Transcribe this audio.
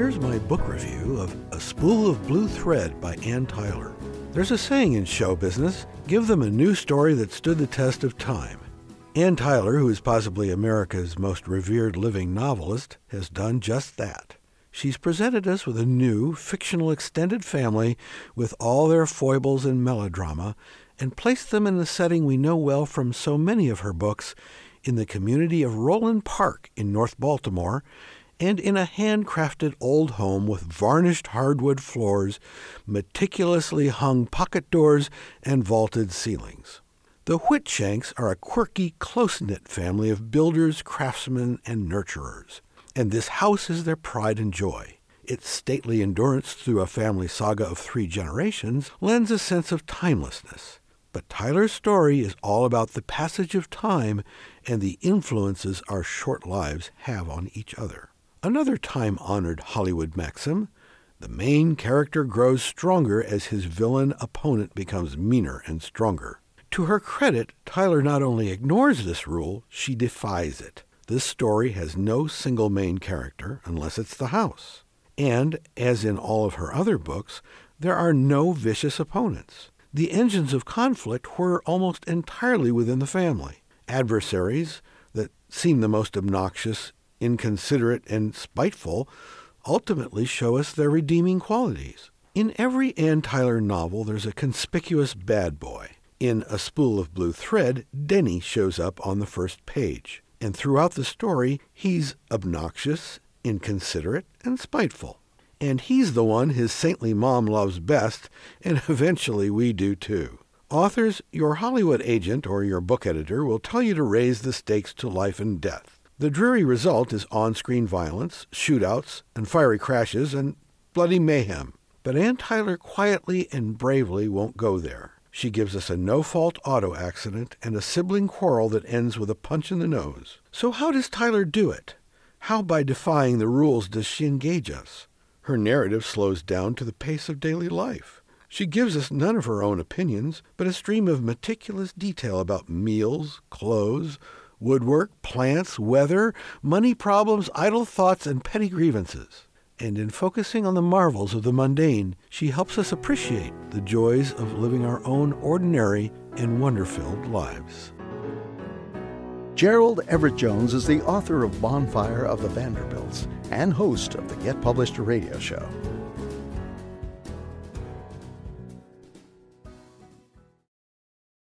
here's my book review of A Spool of Blue Thread by Anne Tyler. There's a saying in show business give them a new story that stood the test of time. Anne Tyler, who is possibly America's most revered living novelist, has done just that. She's presented us with a new, fictional extended family with all their foibles and melodrama and placed them in the setting we know well from so many of her books in the community of Roland Park in North Baltimore and in a handcrafted old home with varnished hardwood floors, meticulously hung pocket doors, and vaulted ceilings. The Whitshanks are a quirky, close knit family of builders, craftsmen, and nurturers, and this house is their pride and joy. Its stately endurance through a family saga of three generations lends a sense of timelessness. But Tyler's story is all about the passage of time and the influences our short lives have on each other. Another time honored Hollywood maxim the main character grows stronger as his villain opponent becomes meaner and stronger. To her credit, Tyler not only ignores this rule, she defies it. This story has no single main character unless it's the house. And, as in all of her other books, there are no vicious opponents. The engines of conflict were almost entirely within the family. Adversaries that seem the most obnoxious inconsiderate, and spiteful, ultimately show us their redeeming qualities. In every Anne Tyler novel, there's a conspicuous bad boy. In A Spool of Blue Thread, Denny shows up on the first page. And throughout the story, he's obnoxious, inconsiderate, and spiteful. And he's the one his saintly mom loves best, and eventually we do too. Authors, your Hollywood agent or your book editor will tell you to raise the stakes to life and death. The dreary result is on-screen violence, shootouts, and fiery crashes, and bloody mayhem. But Anne Tyler quietly and bravely won't go there. She gives us a no-fault auto accident and a sibling quarrel that ends with a punch in the nose. So how does Tyler do it? How by defying the rules does she engage us? Her narrative slows down to the pace of daily life. She gives us none of her own opinions, but a stream of meticulous detail about meals, clothes, woodwork, plants, weather, money problems, idle thoughts, and petty grievances. And in focusing on the marvels of the mundane, she helps us appreciate the joys of living our own ordinary and wonder filled lives. Gerald Everett Jones is the author of Bonfire of the Vanderbilts and host of the Get Published radio show.